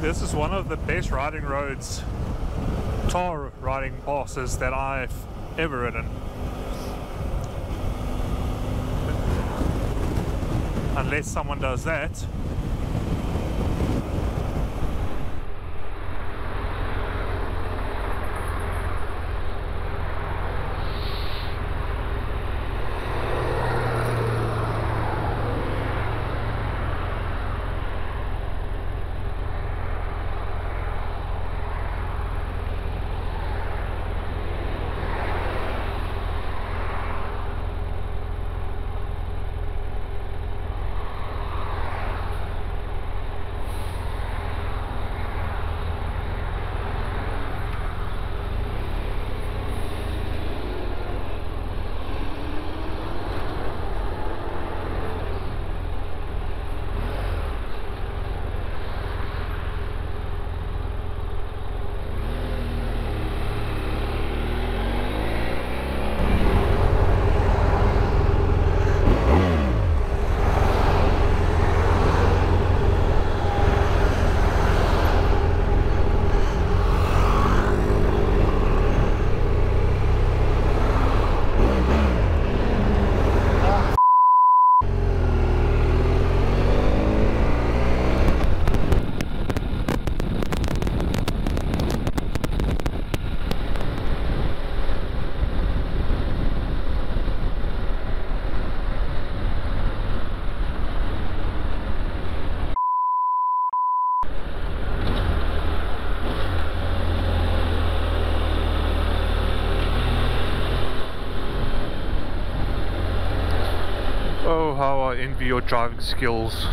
this is one of the best riding roads, tar riding passes that I've ever ridden. Unless someone does that. Envy your driving skills.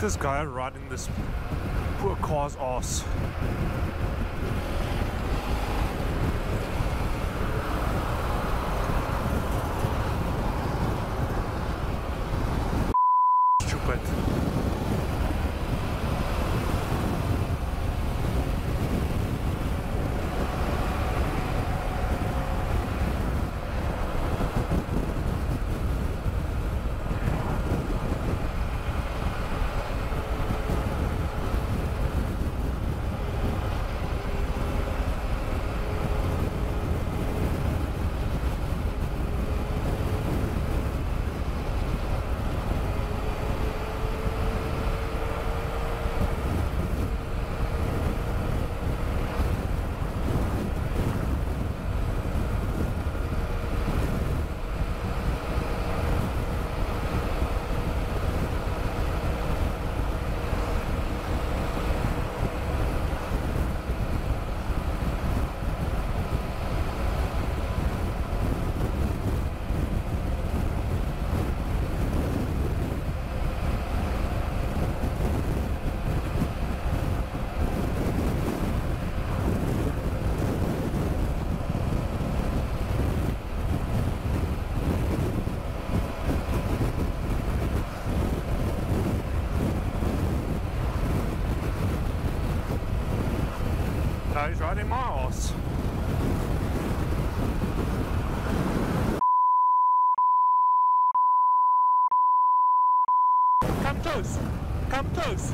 This guy riding this poor car's ass. He's riding ass. Come close. Come close.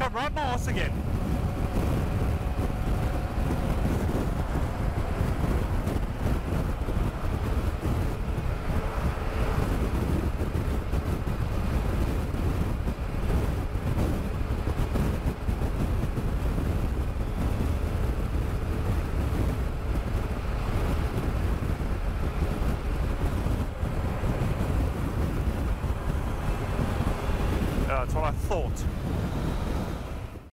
Come ride my ass again. Thought.